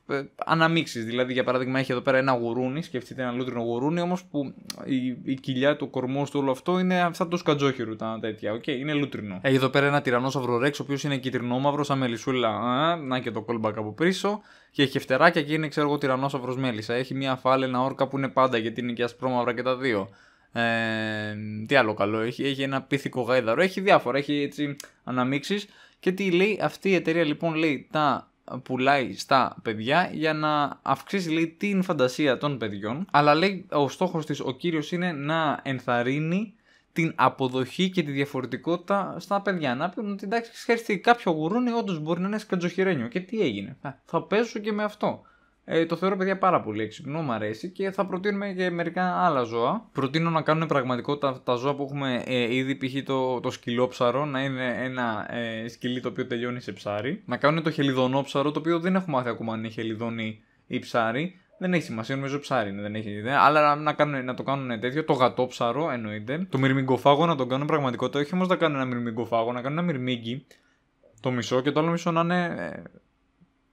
ε, ε, αναμίξεις. Δηλαδή, για παράδειγμα, έχει εδώ πέρα ένα γουρούνι, σκεφτείτε ένα λούτρινο γουρούνι, όμως που η, η κοιλιά του, ο κορμός του, όλο αυτό είναι αυτά του σκατζόχυρου, τα τέτοια. OK, okay, είναι λούτρινο. Έχει εδώ πέρα ένα τυραννόσαυρο ρεξ, ο οποίος είναι κιτρινόμαυρος, σαν μελισσούλα. Α, να και το callback από πίσω. Και έχει φτεράκια και είναι, ξέρω εγώ, τυραννόσαυρος μέλισσα. Έχει μια φάλαινα όρκα που είναι πάντα γιατί είναι και ασπρόμαυρα και τα δύο. Ε, τι άλλο καλό, έχει, έχει ένα πίθηκο γάιδαρο, έχει διάφορα, έχει έτσι αναμίξεις και τι λέει αυτή η εταιρεία λοιπόν λέει τα πουλάει στα παιδιά για να αυξήσει λέει, την φαντασία των παιδιών. Αλλά λέει ο στόχος της ο κύριος είναι να ενθαρρύνει την αποδοχή και τη διαφορετικότητα στα παιδιά. Να πει ότι εντάξει, ξέρεις κάποιο γουρούνι όντως μπορεί να είναι σκατζοχυρένιο. Και τι έγινε; θα παίζω και με αυτό. Ε, το θεωρώ παιδιά πάρα πολύ έξυπνο, μου αρέσει και θα προτείνουμε και μερικά άλλα ζώα. Προτείνω να κάνουν πραγματικότητα τα ζώα που έχουμε ε, ήδη, π.χ. το, το σκυλόψαρο, να είναι ένα ε, σκυλί το οποίο τελειώνει σε ψάρι. Να κάνουν το χελιδονόψαρο, το οποίο δεν έχουμε μάθει ακόμα αν είναι χελιδόνι ή ψάρι. Δεν έχει σημασία, νομίζω ψάρι είναι, δεν έχει ιδέα. Αλλά να, κάνουν, να το κάνουν τέτοιο. Το γατόψαρο εννοείται. Το μυρμηγκοφάγο να τον κάνουν πραγματικότητα. Όχι όμως να κάνουν ένα μυρμηγκοφάγο, να κάνουν ένα μυρμήγκι. Το μισό και το άλλο μισό να είναι ε,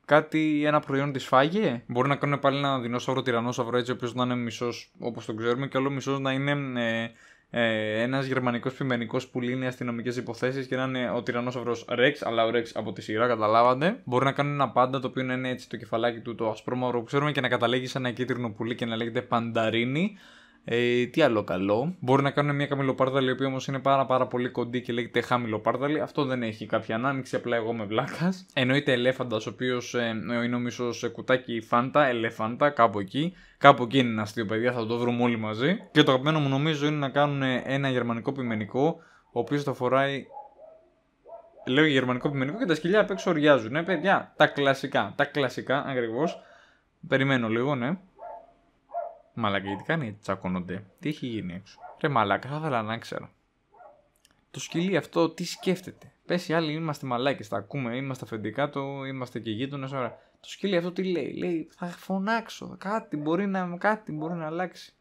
κάτι, ένα προϊόν της φάγε. Μπορεί να κάνουν πάλι ένα δεινόσαυρο τυρανόσαυρο έτσι, ο οποίος να είναι μισός όπως τον ξέρουμε, και άλλο μισός να είναι ε, ε, ένας γερμανικός πειμενικός που λύνει αστυνομικές υποθέσεις και να είναι ο τυρανόσαυρος Rex, αλλά ο Rex από τη σειρά, καταλάβατε. Μπορεί να κάνουν ένα πάντα το οποίο να είναι έτσι το κεφαλάκι του το ασπρόμαυρο που ξέρουμε και να καταλήγει σε ένα κίτρινο πουλί και να λέγεται Πανταρίνι. Ε, τι άλλο καλό. Μπορεί να κάνουν μια καμιλοπάρδαλη, η οποία όμως είναι πάρα, πάρα πολύ κοντή και λέγεται χαμηλοπάρδαλη. Αυτό δεν έχει κάποια ανάμειξη, απλά εγώ με βλάκας. Εννοείται ελέφαντας, ο οποίος ε, είναι ο μισός κουτάκι φάντα, ελεφάντα, κάπου εκεί. Κάπου εκεί είναι ένα αστείο, παιδιά, θα το βρούμε όλοι μαζί. Και το αγαπημένο μου νομίζω είναι να κάνουν ένα γερμανικό πειμενικό, ο οποίος θα φοράει λέω γερμανικό πειμενικό και τα σκυλιά απ' έξω οριάζουν. Ναι, παιδιά, τα κλασικά. Τα κλασικά ακριβώς. Περιμένω λίγο, ναι. Μαλάκα, γιατί κάνει τσακώνονται. Τι έχει γίνει έξω. Ρε μαλάκα, θα ήθελα να ξέρω. Το σκυλί αυτό τι σκέφτεται. Πες οι άλλοι είμαστε μαλάκες, τα ακούμε, είμαστε αφεντικά το, είμαστε και γείτονες. Ωραία. Το σκυλί αυτό τι λέει; Λέει θα φωνάξω. Κάτι μπορεί να, κάτι μπορεί να αλλάξει.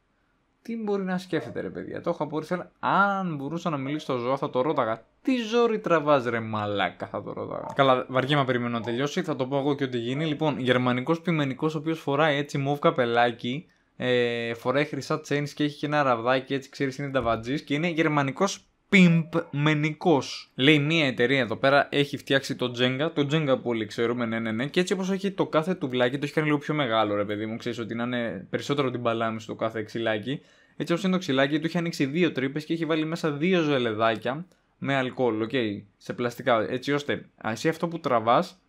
Τι μπορεί να σκέφτεται ρε παιδιά. Το έχω απορριφθεί. Αν μπορούσα να μιλήσω στο ζώο θα το ρώταγα. Τι ζόρι τραβάς ρε μαλάκα θα το ρώταγα. Καλά, βαριέμαι περιμένω να τελειώσει. Θα το πω εγώ και ό,τι γίνει. Λοιπόν, γερμανικός πειμενικό ο οποίος φοράει έτσι μοβ καπελάκι ε, φοράει χρυσά chains και έχει και ένα ραβδάκι έτσι ξέρεις είναι ταβατζής και είναι γερμανικός πιμπμενικός. Λέει μια εταιρεία εδώ πέρα έχει φτιάξει το Jenga, το Jenga που όλοι ξέρουμε, ναι, ναι, ναι. Και έτσι όπως έχει το κάθε τουβλάκι, το έχει κάνει λίγο πιο μεγάλο, ρε παιδί μου. Ξέρεις ότι να είναι περισσότερο την παλάμη στο κάθε ξυλάκι. Έτσι όπως είναι το ξυλάκι, του έχει ανοίξει δύο τρύπες και έχει βάλει μέσα δύο ζελεδάκια με αλκοόλ, OK, okay, σε πλαστικά. Έτσι ώστε εσύ αυτό που τραβάς,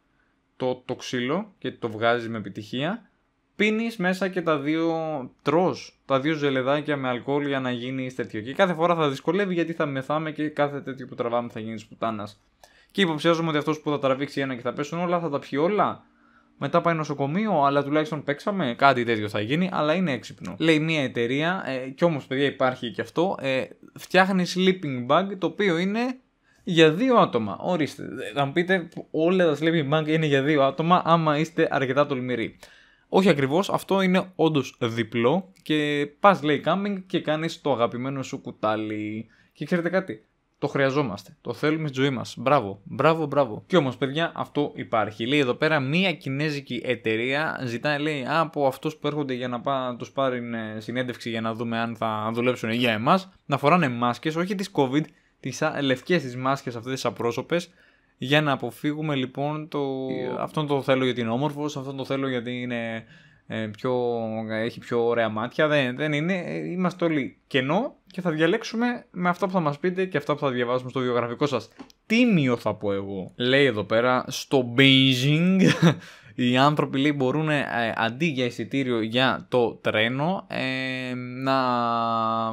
το, το ξύλο και το βγάζεις με επιτυχία, πίνεις μέσα και τα δύο τρώ, τα δύο ζελεδάκια με αλκοόλ για να γίνεις τέτοιο. Και κάθε φορά θα δυσκολεύει γιατί θα μεθάμε και κάθε τέτοιο που τραβάμε θα γίνεις πουτάνα. Και υποψιάζομαι ότι αυτός που θα τραβήξει ένα και θα πέσουν όλα θα τα πιει όλα. Μετά πάει νοσοκομείο, αλλά τουλάχιστον παίξαμε. Κάτι τέτοιο θα γίνει, αλλά είναι έξυπνο. Λέει μια εταιρεία, ε, κι όμως παιδιά υπάρχει και αυτό, ε, φτιάχνει sleeping bag το οποίο είναι για δύο άτομα. Ορίστε. Θα μου πείτε, όλα τα sleeping bag είναι για δύο άτομα, άμα είστε αρκετά τολμηροί. Όχι ακριβώς, αυτό είναι όντως διπλό και πας λέει coming και κάνεις το αγαπημένο σου κουτάλι. Και ξέρετε κάτι, το χρειαζόμαστε. Το θέλουμε στη ζωή μας. Μπράβο, μπράβο, μπράβο. Και όμως, παιδιά, αυτό υπάρχει. Λέει εδώ πέρα μία κινέζικη εταιρεία ζητάει, λέει, από αυτούς που έρχονται για να πά, τους πάρει συνέντευξη για να δούμε αν θα δουλέψουν για εμάς, να φοράνε μάσκες, όχι τις COVID, τις λευκές τις μάσκες αυτές τις απρόσωπες, για να αποφύγουμε λοιπόν το... Αυτόν το θέλω γιατί είναι όμορφος, αυτόν το θέλω γιατί είναι ε, πιο... έχει πιο ωραία μάτια. Δεν, δεν είναι. Είμαστε όλοι κενό και θα διαλέξουμε με αυτά που θα μας πείτε και αυτά που θα διαβάσουμε στο βιογραφικό σας. Τίμιο θα πω εγώ. Λέει εδώ πέρα στο Beijing οι άνθρωποι λέει μπορούν ε, αντί για εισιτήριο για το τρένο ε, να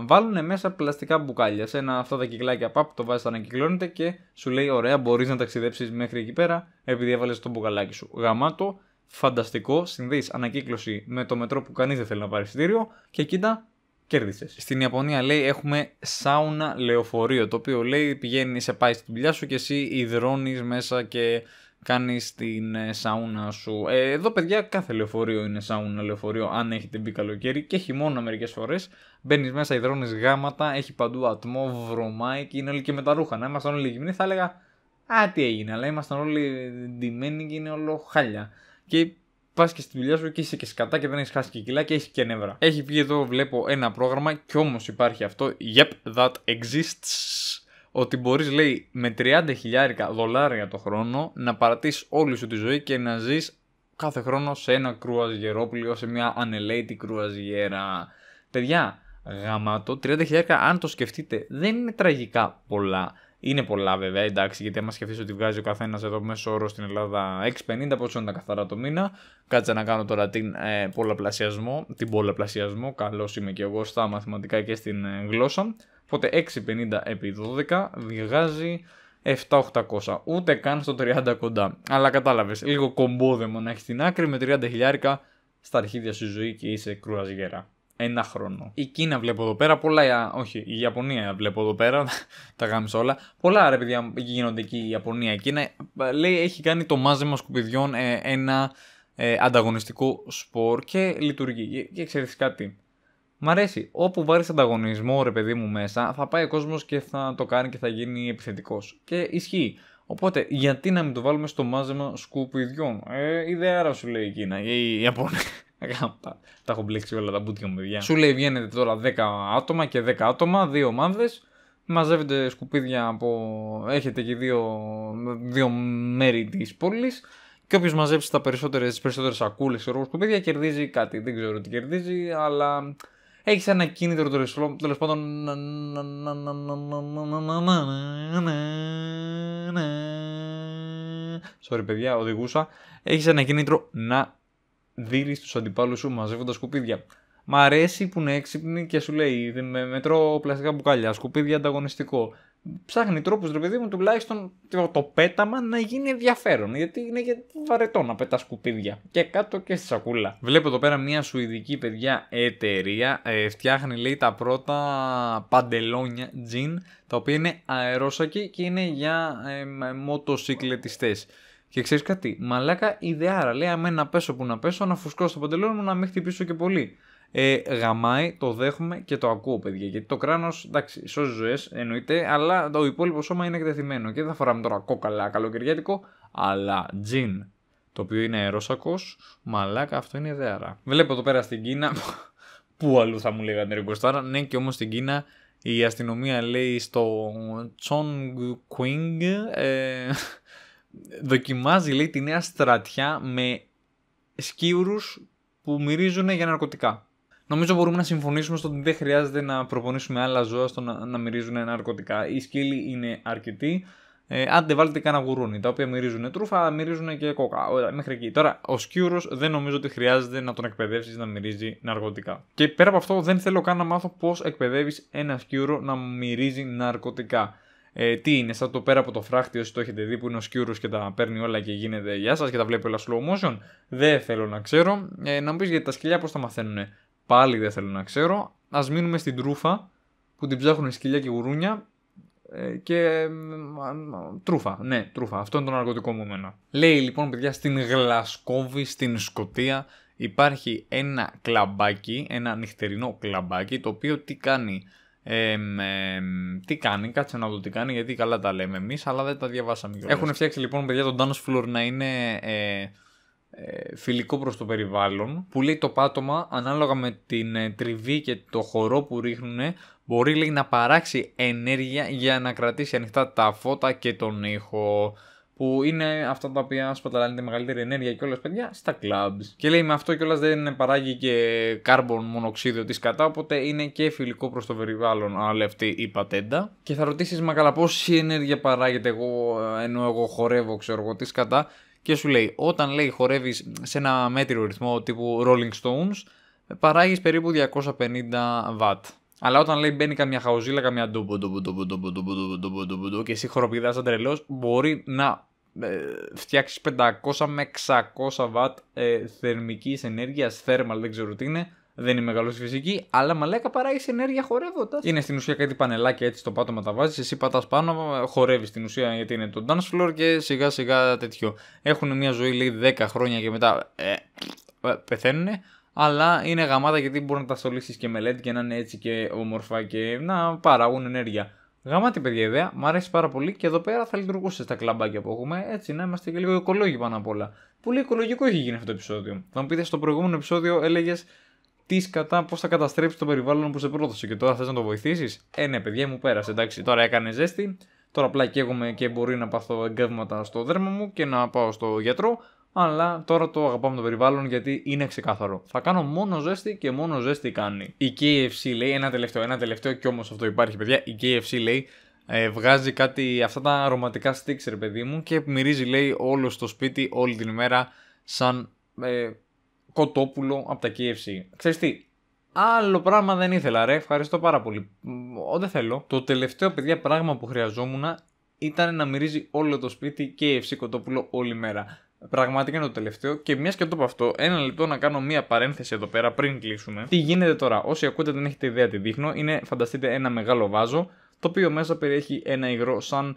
βάλουν μέσα πλαστικά μπουκάλια σε ένα αυτά τα κυκλάκια παπ το βάζεις να ανακυκλώνεται και σου λέει ωραία μπορείς να ταξιδέψεις μέχρι εκεί πέρα επειδή έβαλες το μπουκαλάκι σου. Γαμάτο, φανταστικό, συνδέεις ανακύκλωση με το μετρό που κανείς δεν θέλει να πάρει εισιτήριο και κοίτα κέρδισες. Στην Ιαπωνία λέει έχουμε σάουνα λεωφορείο το οποίο λέει πηγαίνει σε πάει στην δουλειά σου και εσύ υδρώνεις μέσα και Κάνεις την ε, σαούνα σου. Ε, εδώ, παιδιά, κάθε λεωφορείο είναι σαούνα λεωφορείο, αν έχετε μπει καλοκαίρι και χειμώνα μερικές φορές. Μπαίνεις μέσα, υδρώνεις γάματα, έχει παντού ατμό, βρωμάει και είναι όλοι και με τα ρούχα. Να ήμασταν όλοι γυμνοί, θα έλεγα Α, τι έγινε, αλλά ήμασταν όλοι ντυμένοι και είναι όλο χάλια. Και πας και στη δουλειά σου και είσαι και σκατά και δεν έχεις χάσει και κιλά και έχει και νεύρα. Έχει βγει εδώ, βλέπω ένα πρόγραμμα και όμως υπάρχει αυτό. Yep, that exists ότι μπορείς λέει με 30 χιλιάρικα δολάρια το χρόνο να παρατήσεις όλη σου τη ζωή και να ζεις κάθε χρόνο σε ένα κρουαζιερόπλιο, σε μια ανελαίτη κρουαζιέρα. Παιδιά, γαμάτο, 30 χιλιάρικα αν το σκεφτείτε δεν είναι τραγικά πολλά. Είναι πολλά βέβαια, εντάξει, γιατί άμα σκεφτείς ότι βγάζει ο καθένας εδώ μέσω όρο στην Ελλάδα 6,50 πόσο είναι τα καθαρά το μήνα. Κάτσε να κάνω τώρα την ε, πολλαπλασιασμό, την πολλαπλασιασμό, καλός είμαι και εγώ στα μαθηματικά και στην ε, γλώσσα. Οπότε 6,50 επί 12 βγάζει 7,800. Ούτε καν στο 30 κοντά. Αλλά κατάλαβες, λίγο κομπόδεμο να έχεις την άκρη με 30 χιλιάρικα στα αρχίδια σου ζωή και είσαι κρουαζιέρα. Ένα χρόνο. Η Κίνα βλέπω εδώ πέρα, πολλά. Όχι, η Ιαπωνία βλέπω εδώ πέρα. τα γάμισα όλα. Πολλά ρε παιδιά γίνονται εκεί η Ιαπωνία. Η Κίνα λέει έχει κάνει το μάζεμα σκουπιδιών ε, ένα ε, ανταγωνιστικό σπορ και λειτουργεί. Και ξέρεις κάτι. Μ' αρέσει. Όπου βάλει ανταγωνισμό, ρε παιδί μου, μέσα, θα πάει ο κόσμος και θα το κάνει και θα γίνει επιθετικός. Και ισχύει. Οπότε, γιατί να μην το βάλουμε στο μάζεμα σκουπιδιών; Ε, ιδέα σου λέει εκείνα. Η Ιαπωνία. Τα, τα έχω μπλέξει όλα τα μπούτια μου, παιδιά. Σου λέει βγαίνετε τώρα 10 άτομα και 10 άτομα, δύο ομάδε. Μαζεύετε σκουπίδια από. Έχετε και δύο, δύο μέρη τη πόλη. Και όποιο μαζέψει τα περισσότερε, τις περισσότερες σακούλε σκουπίδια κερδίζει κάτι. Δεν ξέρω τι κερδίζει, αλλά έχει ένα κίνητρο τέλο πάντων. Sorry, παιδιά, οδηγούσα. Έχει ένα κίνητρο να δίνεις τους αντιπάλους σου μαζεύοντας σκουπίδια. Μ' αρέσει που είναι έξυπνη και σου λέει με μετρό πλαστικά μπουκάλια, σκουπίδια ανταγωνιστικό. Ψάχνει τρόπους, ρε παιδί μου, τουλάχιστον το πέταμα να γίνει ενδιαφέρον. Γιατί είναι και βαρετό να πετάς σκουπίδια. Και κάτω και στη σακούλα. Βλέπω εδώ πέρα μια σουηδική παιδιά εταιρεία. Ε, φτιάχνει λέει τα πρώτα παντελόνια τζιν. Τα οποία είναι αερόσακοι και είναι για ε, μοτοσυκλετιστές. Και ξέρεις κάτι, μαλάκα ιδεάρα. Λέει, αμέ να πέσω που να πέσω, να φουσκώσω το παντελόνι μου, να μην χτυπήσω και πολύ. Ε, γαμάει, το δέχομαι και το ακούω, παιδιά. Γιατί το κράνος, εντάξει, σώζει ζωές, εννοείται, αλλά το υπόλοιπο σώμα είναι εκτεθειμένο. Και δεν θα φοράμε τώρα κόκαλα καλοκαιριάτικο, αλλά τζιν. Το οποίο είναι αερόσακο, μαλάκα, αυτό είναι ιδεάρα. Βλέπω εδώ πέρα στην Κίνα. Πού αλλού θα μου λέγανε ρε Κωστάρα, ναι, και όμως στην Κίνα η αστυνομία λέει στο Chong Quing. Ε, δοκιμάζει λέει τη νέα στρατιά με σκίουρους που μυρίζουν για ναρκωτικά. Νομίζω μπορούμε να συμφωνήσουμε στο ότι δεν χρειάζεται να προπονήσουμε άλλα ζώα στο να, να μυρίζουν ναρκωτικά. Οι σκύλοι είναι αρκετοί. Ε, αν δεν βάλετε κανένα γουρούνι, τα οποία μυρίζουν τρούφα, μυρίζουν και κόκα. Μέχρι εκεί. Τώρα, ο σκύουρο δεν νομίζω ότι χρειάζεται να τον εκπαιδεύσεις να μυρίζει ναρκωτικά. Και πέρα από αυτό, δεν θέλω καν να μάθω πώς εκπαιδεύεις ένα σκύουρο να μυρίζει ναρκωτικά. Ε, τι είναι, σαν το πέρα από το φράχτη, όσοι το έχετε δει, που είναι ο σκιούρος και τα παίρνει όλα και γίνεται γεια σας και τα βλέπει όλα slow motion. Δεν θέλω να ξέρω. Ε, να μου πεις γιατί τα σκυλιά πώς τα μαθαίνουν. Πάλι δεν θέλω να ξέρω. Α μείνουμε στην τρούφα που την ψάχνουν σκυλιά και γουρούνια. Ε, και τρούφα, ναι, τρούφα. Αυτό είναι το ναρκωτικό μου εμένα. Λέει λοιπόν, παιδιά, στην Γλασκόβη, στην Σκοτία, υπάρχει ένα κλαμπάκι, ένα νυχτερινό κλαμπάκι, το οποίο τι κάνει; Ε, τι κάνει, κάτσε να δω τι κάνει, γιατί καλά τα λέμε εμείς, αλλά δεν τα διαβάσαμε κιόλας. Έχουν φτιάξει λοιπόν, παιδιά, τον dance floor να είναι ε, ε, φιλικό προς το περιβάλλον, που λέει το πάτωμα, ανάλογα με την ε, τριβή και το χορό που ρίχνουν, μπορεί λέει, να παράξει ενέργεια για να κρατήσει ανοιχτά τα φώτα και τον ήχο που είναι αυτά τα οποία σπαταλάνε τη μεγαλύτερη ενέργεια και όλα παιδιά στα clubs. Και λέει με αυτό κιόλας δεν παράγει και carbon μονοξίδιο της κατά, οπότε είναι και φιλικό προς το περιβάλλον, αλλά αυτή η πατέντα. Και θα ρωτήσεις, μα καλά, πόση ενέργεια παράγεται εγώ, ενώ εγώ χορεύω, ξέρω εγώ, τι κατά. Και σου λέει, όταν λέει χορεύεις σε ένα μέτριο ρυθμό τύπου Rolling Stones, παράγεις περίπου 250 watt. Αλλά όταν λέει μπαίνει καμιά χαουζίλα, καμιά ντούμπο, ντούμπο, ντούμπο, ντούμπο, ντούμπο, ντούμπο, ντούμπο, ντούμπο, και εσύ χοροπηδάς σαν τρελός, μπορεί να ε, φτιάξεις 500 με 600 βατ ε, θερμικής ενέργειας, thermal δεν ξέρω τι είναι, δεν είναι μεγάλο φυσική, αλλά μαλάκα παράγεις ενέργεια χορεύοντας. Είναι στην ουσία κάτι πανελάκια έτσι το πάτωμα τα βάζεις, εσύ πατάς πάνω, χορεύεις στην ουσία γιατί είναι το dance floor και σιγά σιγά τέτοιο. Έχουν μια ζωή λέει 10 χρόνια και μετά ε, ε, πεθαίνουν, αλλά είναι γαμάτα γιατί μπορεί να τα στολίσεις και με LED και να είναι έτσι και όμορφα και να παράγουν ενέργεια. Γαμάτι παιδιά ιδέα, μου αρέσει πάρα πολύ και εδώ πέρα θα λειτουργούσε στα κλαμπάκια που έχουμε. Έτσι να είμαστε και λίγο οικολόγοι πάνω απ' όλα. Πολύ οικολογικό έχει γίνει αυτό το επεισόδιο. Θα μου πείτε στο προηγούμενο επεισόδιο έλεγες τις κατά, πώς θα καταστρέψεις το περιβάλλον που σε πρόδωσε και τώρα θες να το βοηθήσεις; Ε, ναι, παιδιά μου πέρασε. Εντάξει, τώρα έκανε ζέστη. Τώρα απλά καίγομαι και μπορεί να πάθω εγκάβματα στο δέρμα μου και να πάω στο γιατρό αλλά τώρα το αγαπάμε το περιβάλλον γιατί είναι ξεκάθαρο. Θα κάνω μόνο ζέστη και μόνο ζέστη κάνει. Η KFC λέει, ένα τελευταίο, ένα τελευταίο κι όμως αυτό υπάρχει παιδιά, η KFC λέει ε, βγάζει κάτι, αυτά τα αρωματικά sticks ρε παιδί μου και μυρίζει λέει όλο στο σπίτι όλη την ημέρα σαν ε, κοτόπουλο από τα KFC. Ξέρεις τι, Άλλο πράγμα δεν ήθελα, ρε. Ευχαριστώ πάρα πολύ. Ο, δεν θέλω. Το τελευταίο, παιδιά, πράγμα που χρειαζόμουν ήταν να μυρίζει όλο το σπίτι KFC κοτόπουλο όλη μέρα. Πραγματικά είναι το τελευταίο. Και μιας και το πω αυτό, ένα λεπτό να κάνω μία παρένθεση εδώ πέρα πριν κλείσουμε. Τι γίνεται τώρα, όσοι ακούτε δεν έχετε ιδέα τι δείχνω, είναι φανταστείτε ένα μεγάλο βάζο, το οποίο μέσα περιέχει ένα υγρό σαν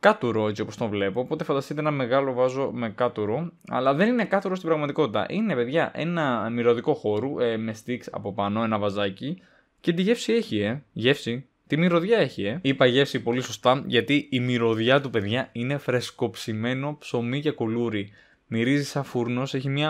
κάτουρο έτσι όπως τον βλέπω. Οπότε φανταστείτε ένα μεγάλο βάζο με κάτουρο. Αλλά δεν είναι κάτουρο στην πραγματικότητα. Είναι παιδιά ένα μυρωδικό χώρο ε, με sticks από πάνω, ένα βαζάκι. Και τη γεύση έχει, ε. Γεύση. Τη μυρωδιά έχει, ε. Είπα γεύση πολύ σωστά, γιατί η μυρωδιά του παιδιά είναι φρεσκοψημένο ψωμί και κουλούρι. Μυρίζεις σαν φούρνος, έχει μια.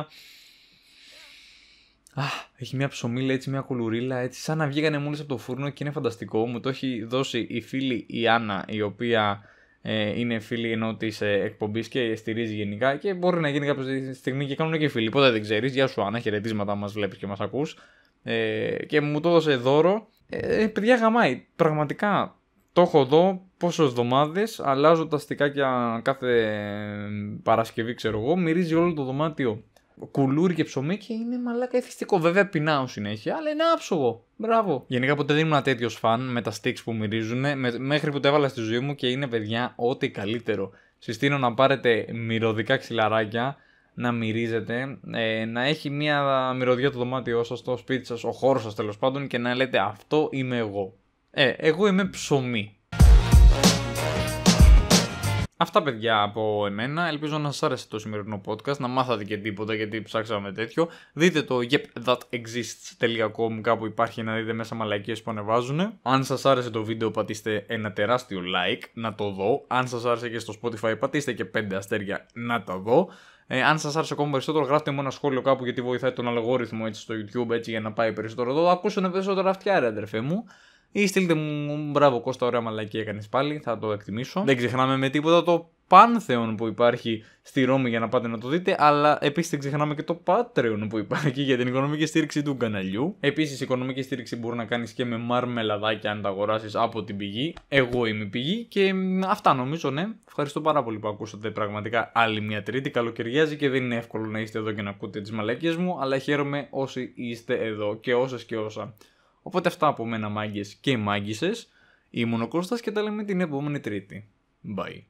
Α, έχει μια ψωμίλα έτσι, μια κουλουρίλα έτσι, σαν να βγήκανε μόλις από το φούρνο και είναι φανταστικό. Μου το έχει δώσει η φίλη η Άννα, η οποία ε, είναι φίλη ενώ της ε, εκπομπής και στηρίζει γενικά και μπορεί να γίνει κάποια στιγμή και κάνουν και φίλοι. Ποτέ δεν ξέρεις. Γεια σου, Άννα, χαιρετίσματα μας βλέπεις και μας ακούς. Ε, και μου το έδωσε δώρο. Ε, παιδιά γαμάει. Πραγματικά το έχω δω πόσες εβδομάδες. Αλλάζω τα στικάκια κάθε Παρασκευή, ξέρω εγώ. Μυρίζει όλο το δωμάτιο κουλούρι και ψωμί και είναι μαλάκα εθιστικό. Βέβαια πεινάω συνέχεια, αλλά είναι άψογο. Μπράβο. Γενικά ποτέ δεν ήμουν τέτοιος φαν με τα sticks που μυρίζουν, μέχρι που το έβαλα στη ζωή μου και είναι παιδιά ό,τι καλύτερο. Συστήνω να πάρετε μυρωδικά ξυλαράκια, να μυρίζετε, ε, να έχει μια μυρωδιά το δωμάτιό σας, το σπίτι σας, ο χώρος σας τέλος πάντων και να λέτε αυτό είμαι εγώ. Ε, εγώ είμαι ψωμί. Αυτά παιδιά από εμένα. Ελπίζω να σας άρεσε το σημερινό podcast, να μάθατε και τίποτα γιατί ψάξαμε τέτοιο. Δείτε το yepthatexists.com κάπου υπάρχει να δείτε μέσα μαλακίες που ανεβάζουν. Αν σας άρεσε το βίντεο πατήστε ένα τεράστιο like να το δω. Αν σας άρεσε και στο Spotify πατήστε και 5 αστέρια να το δω. Ε, αν σας άρεσε ακόμα περισσότερο, γράφτε μου ένα σχόλιο κάπου γιατί βοηθάει τον αλγόριθμο έτσι στο YouTube έτσι για να πάει περισσότερο εδώ. Ακούσουν περισσότερα αυτιά, ρε αδερφέ μου. Ή στείλτε μου μπράβο Κώστα, ωραία μαλακή έκανες πάλι, θα το εκτιμήσω. Δεν ξεχνάμε με τίποτα το Pantheon που υπάρχει στη Ρώμη για να πάτε να το δείτε, αλλά επίσης δεν ξεχνάμε και το Patreon που υπάρχει για την οικονομική στήριξη του καναλιού. Επίσης, η οικονομική στήριξη μπορεί να κάνεις και με μαρμελαδάκια αν τα αγοράσεις από την πηγή. Εγώ είμαι η πηγή και αυτά νομίζω, ναι. Ευχαριστώ πάρα πολύ που ακούσατε πραγματικά άλλη μια Τρίτη. Καλοκαιριάζει και δεν είναι εύκολο να είστε εδώ και να ακούτε τις μαλακίες μου, αλλά χαίρομαι όσοι είστε εδώ και όσες και όσα. Οπότε αυτά από μένα μάγκες και μάγκησες. Ήμουν ο Κώστας και τα λέμε την επόμενη Τρίτη. Bye.